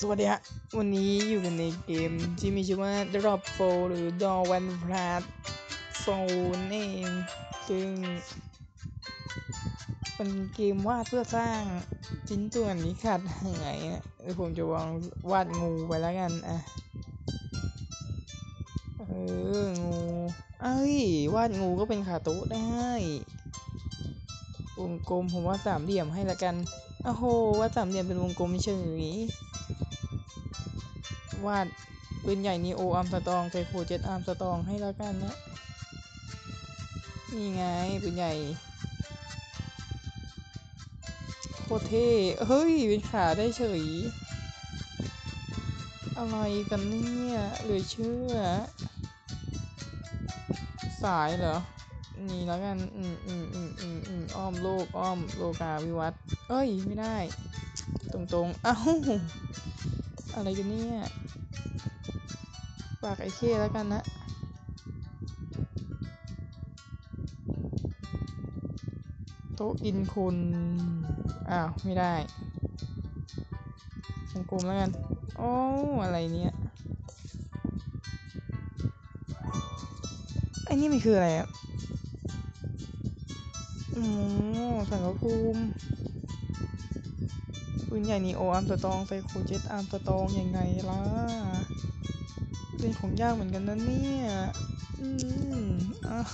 สวัสดีฮะ วันนี้อยู่กันในเกมที่มีชื่อว่า Drop f o หรือ d o w a n p l a t Phone นั่นเองซึ่งเป็นเกมวาดเพื่อสร้างชิ้นส่วนนี้ขาดหายนะผมจะวางวาดงูไปแล้วกัน อะ เออ งู เอ้ย วาดงูก็เป็นขาโต๊ะได้วงกลมผมว่าดสามเหลี่ยมให้ละกัน โอ้โหวาดสามเหลี่ยมเป็นวงกลมเฉย วาดปืนใหญ่นีโออาร์มสตองไซโคเจ็ดอาร์มสตองให้แล้วกันนะ นี่ไงปืนใหญ่ โคเท่เฮ้ย เป็นขาได้เฉย อะไรกันเนี่ยเหลือเชื่อ สายเหรอ นี่แล้วกัน อืมอืมอืมอืมอืมอ้อมโลก อ้อมโลกาวิวัฒน์เอ้ย ไม่ได้ ตรงๆ เอ้า อะไรกันเนี่ยากไอ้เคแล้วกันนะ โต๊ะกินคุณ อ้าว ไม่ได้วงกลมแล้วกัน โอ้ อะไรเนี่ยไอ้นี่มันคืออะไรอะโอ๋อสังกภูมิปืนใหญ่นีโออาร์มสตองไซโคเจ็ตอาร์มสตองยังไงล่ะ เล่นของยากเหมือนกันนะเนี่ย อืมอ้าว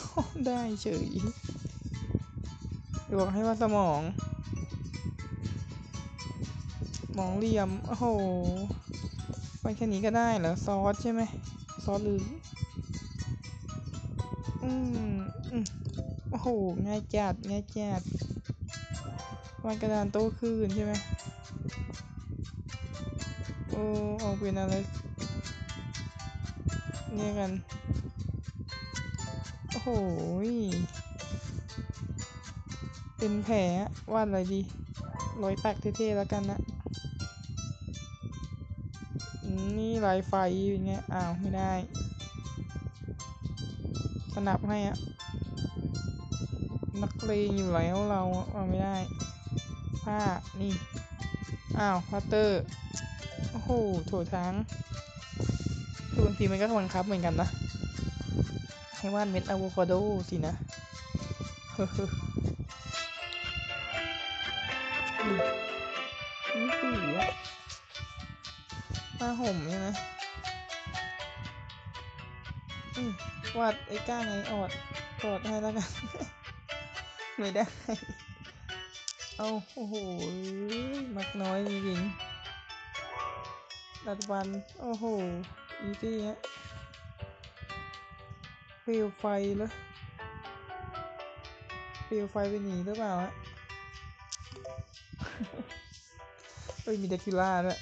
ได้เฉยบอกให้ว่าสมอง มองเหลี่ยม โอ้โหไปแค่นี้ก็ได้เหรอ ซอสใช่ไหม ซอสหรือ อืมอืมโอ้โห ง่ายจัด ง่ายจัดวางกระดานโต๊ะคืนใช่ไหมโอ้ออกเป็นอะไร เนี่ยกัน โอ้โหเป็นแผลวาดอะไรดีรอยแตกเท่ๆแล้วกันนะ นี่ลายไฟเป็นไงอ้าว ไม่ได้สนับให้อะนักเลงอยู่แล้วเราเอาไม่ได้ ผ้า นี่ อ้าวพัตเตอร์ โอ้โหโถทั้งางทีมันก็บังคับเหมือนกันนะ ให้วาดเม็ดอะโวคาโดสินะเฮ้อนี่สีอะผ้าห่มใช่ไหมอืมวาดไอ้ก้างไงออดกอดให้แล้วกัน ไม่ได้ เอาโอ้โห มักน้อยจริงๆดัดวัน โอ้โห อีซี่ฮะเปลวไฟเลยเปลวไฟไปหนีหรือเปล่าฮะเอ้ยมีเดคิล่าด้วย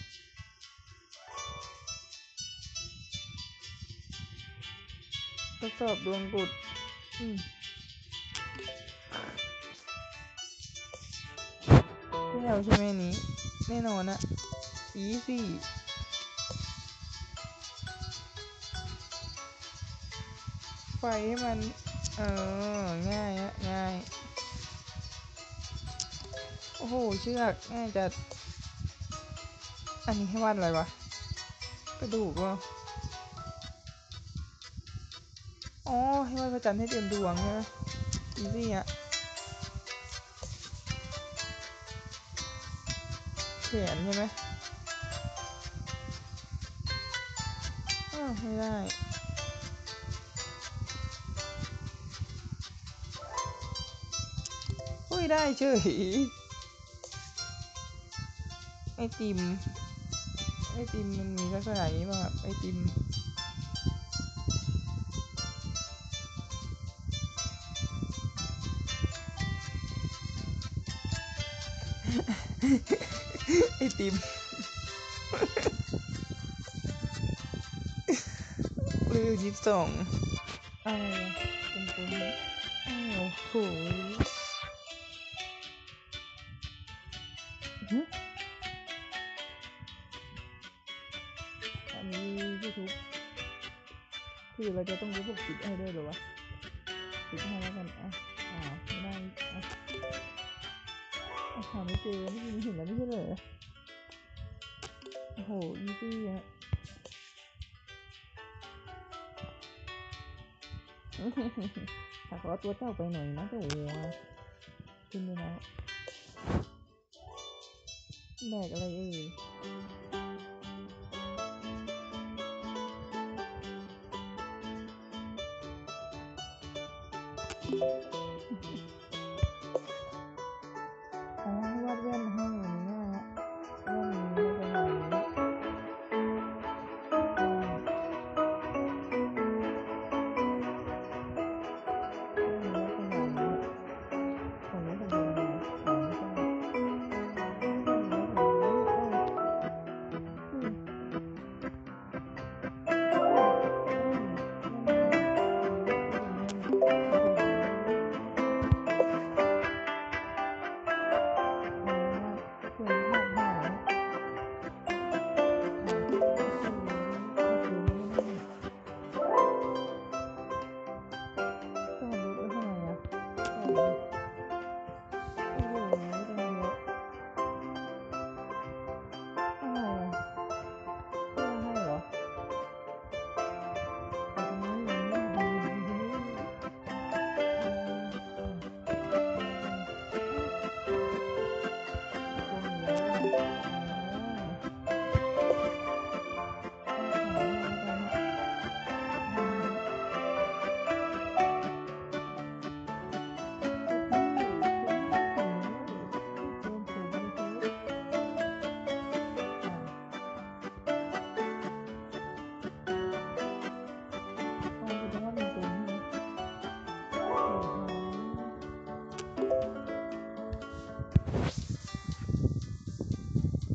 ทดสอบดวงกุดอืมไม่เอาใช่ไหมนี้ แน่นอนอะอี ไฟให้มัน เออ ง่ายอะง่าย โอ้โห เชือก ง่ายจัด อันนี้ให้วาดอะไรวะ กระดูกวะอ๋อ ให้วาดพระจันทร์ให้เต็มดวงใช่ไหมอีซี่อะแขนใช่ไหมอ้าวไม่ได้ ได้เฉยไอติมไอติมมันมีลักษณะนี้ป่ะไอติมไอติมเรือยี่สิบสองอะไรวเป็นเป็นอ้าวโหูทูบคือเราจะต้องรู้พวกปิดให้ด้วยเหรอวะปิดให้แล้วกันอะอ่าไม่ได้อะหาไม่เจอไม่มีเห็นแล้วไม่ใช่เหรอโอ้โหหอีซี่อะถ้าขอตัวเจ้าไปหน่อยนะเจ้าวัวขึ้นไปแล้วแบกอะไรเอ่ย Thank you.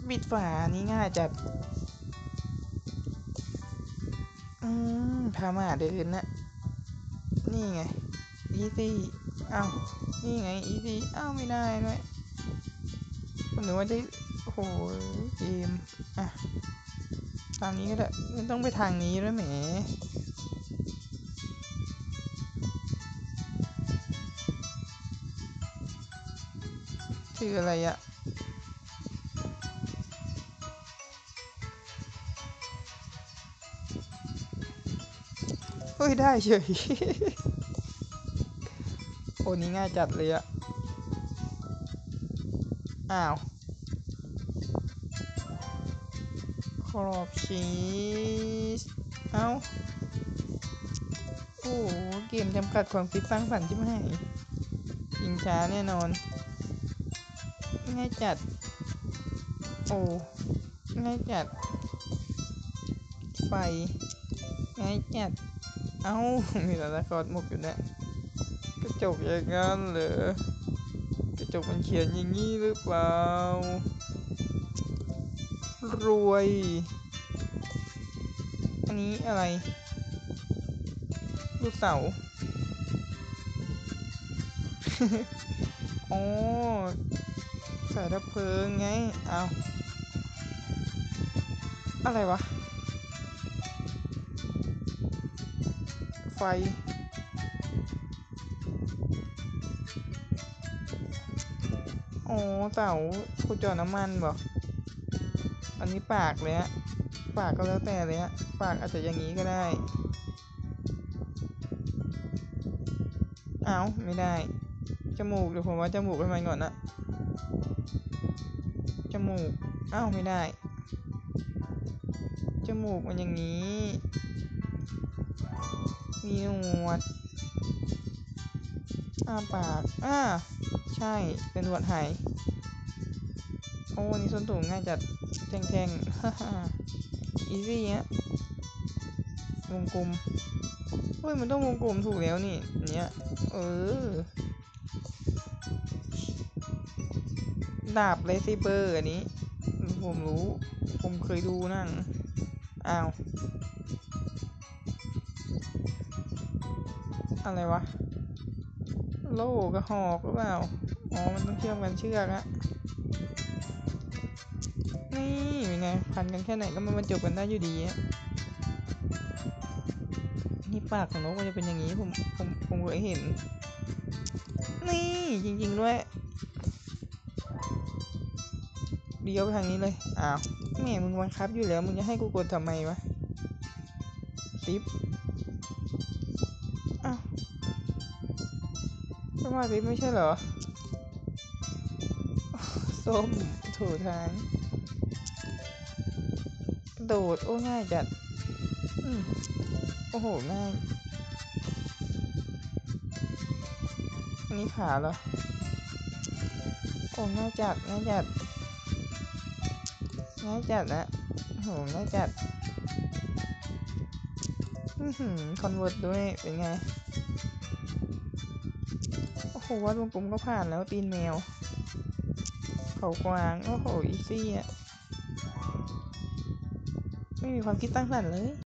บิดฝานี่ง่ายจัด อืมพามาเดินนะ นี่ไง easy อ้าวนี่ไง easy อ้าวไม่ได้ด้วยผมนึกว่าได้โอ้โหเกมอะ ตามนี้ก็ได้ไม่ต้องไปทางนี้ด้วยแหมคืออะไรอะ เฮ้ย ได้เฉย โอ้นี่ง่ายจัดเลยอะอ้าวขอบชีส เอ้า โอ้เกมจำกัดความคิดสร้างสรรค์ใช่ไหมยิงช้าแน่นอน ง่ายจัด โอ้ง่ายจัด ไฟ ง่ายจัด เอ้ามีแต่ละครหมกอยู่เนี่ยกระจกอย่างนั้นเหรอกระจกมันเขียนอย่างนี้หรือเปล่า รวย อันนี้อะไร ลูกเสาอ๋อสายดับเพลิงไง เอา อะไรวะ ไฟอ๋อเสาขุดเจาะน้ำมันบ่อันนี้ปากเลยฮะ ปากก็แล้วแต่เลยฮะ ปากอาจจะอย่างนี้ก็ได้ เอาไม่ได้ จมูกเดี๋ยวผมว่าจมูกให้มันก่อนนะ จมูก อ้าวไม่ได้ จมูกมันอย่างนี้ มีหนวดอ้าปากอ้าใช่ เป็นหนวดหายโอ้อันนี่ส้นสูงง่ายจัดแทงๆฮ่าฮ่าอีซี่เนี้ยวงกลมเฮ้ยมันต้องวงกลมถูกแล้วนี่เนี้ยเออดาบเลซิเบอร์อันนี้ ผมรู้ ผมเคยดูนั่ง อ้าว อะไรวะ โล่กระหอกหรือเปล่า อ๋อ มันต้องเชื่อมกันเชือกอะนี่เป็นไง พันกันแค่ไหนก็มันบรรจบกันได้อยู่ดีอะนี่ปากของนกมันจะเป็นอย่างนี้ ผม ผม ผมเคยเห็น นี่ จริง ๆ ด้วยเลี้ยวไปทางนี้เลย อ้าว แม่มึงบังคับอยู่แล้ว มึงจะให้กูกดทำไมวะซิป มาซิปไม่ใช่เหรอส้มโถูทางโดดโอ้ง่ายจัดอืมโอ้โหง่ายอันนี้ขาเหรอ โอ้ง่ายจัดง่ายจัดง่ายจัดนะโอ้โหง่ายจัดอือหือ convert ด้วยเป็นไงโอ้ โหวัดวงกลมก็ผ่านแล้วตีนแมว เขากวาง โอ้โห easy อะ ไม่มีความคิดสร้างสรรค์เลย